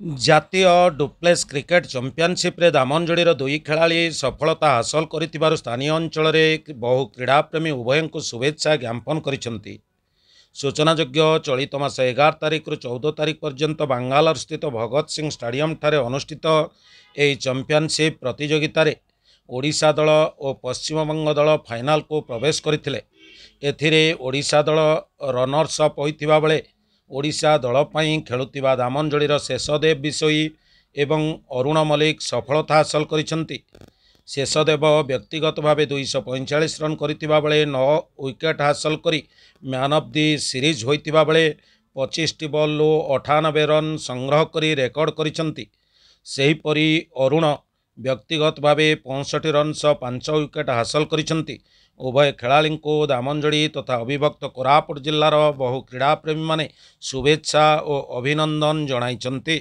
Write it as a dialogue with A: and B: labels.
A: ଜାତୀୟ duplex cricket ଚାମ୍ପିଅନସିପ୍ରେ ଦାମନଯୋଡ଼ିର ଦୁଇ ଖେଳାଳି ସଫଳତା ହାସଲ କରିଥିବାରୁ ସ୍ଥାନୀୟ ଅଞ୍ଚଳରେ ବହୁ କ୍ରୀଡ଼ାପ୍ରେମୀ ଉଭୟଙ୍କୁ ଶୁଭେଚ୍ଛା ଜ୍ଞାପନ କରିଛନ୍ତି। ସୂଚନାଯୋଗ୍ୟ ଚଳିତ ମାସ ଏଗାର ତାରିଖରୁ ଚଉଦ ତାରିଖ ପର୍ଯ୍ୟନ୍ତ ବାଙ୍ଗାଲୋରସ୍ଥିତ ଭଗତ ସିଂ ଷ୍ଟାଡିୟମଠାରେ ଅନୁଷ୍ଠିତ ଏହି ଚାମ୍ପିଅନସିପ୍ ପ୍ରତିଯୋଗିତାରେ ଓଡ଼ିଶା ଦଳ ଓ ପଶ୍ଚିମବଙ୍ଗ ଦଳ ଫାଇନାଲକୁ ପ୍ରବେଶ କରିଥିଲେ। ଏଥିରେ ଓଡ଼ିଶା ଦଳ ରନର୍ସ ଅପ୍ ହୋଇଥିବା ବେଳେ ଓଡ଼ିଶା ଦଳ ପାଇଁ ଖେଳୁଥିବା ଦାମନଯୋଡ଼ିର ଶେଷଦେବ ବିଶୋଇ ଏବଂ ଅରୁଣ ମଲ୍ଲିକ ସଫଳତା ହାସଲ କରିଛନ୍ତି। ଶେଷଦେବ ବ୍ୟକ୍ତିଗତ ଭାବେ ଦୁଇଶହ ପଇଁଚାଳିଶ ରନ୍ କରିଥିବା ବେଳେ ନଅ ୱିକେଟ୍ ହାସଲ କରି ମ୍ୟାନ୍ ଅଫ୍ ଦି ସିରିଜ୍ ହୋଇଥିବା ବେଳେ ପଚିଶଟି ବଲ୍ରୁ ଅଠାନବେ ରନ୍ ସଂଗ୍ରହ କରି ରେକର୍ଡ କରିଛନ୍ତି। ସେହିପରି ଅରୁଣ ବ୍ୟକ୍ତିଗତ ଭାବେ ପଞ୍ଚଷଠି ରନ୍ ସହ ପାଞ୍ଚ ୱିକେଟ୍ ହାସଲ କରିଛନ୍ତି ଉଭୟ ଖେଳାଳିଙ୍କୁ ଦାମନଯୋଡ଼ି ତଥା ଅବିଭକ୍ତ କୋରାପୁଟ ଜିଲ୍ଲାର ବହୁ କ୍ରୀଡ଼ାପ୍ରେମୀମାନେ ଶୁଭେଚ୍ଛା ଓ ଅଭିନନ୍ଦନ ଜଣାଇଛନ୍ତି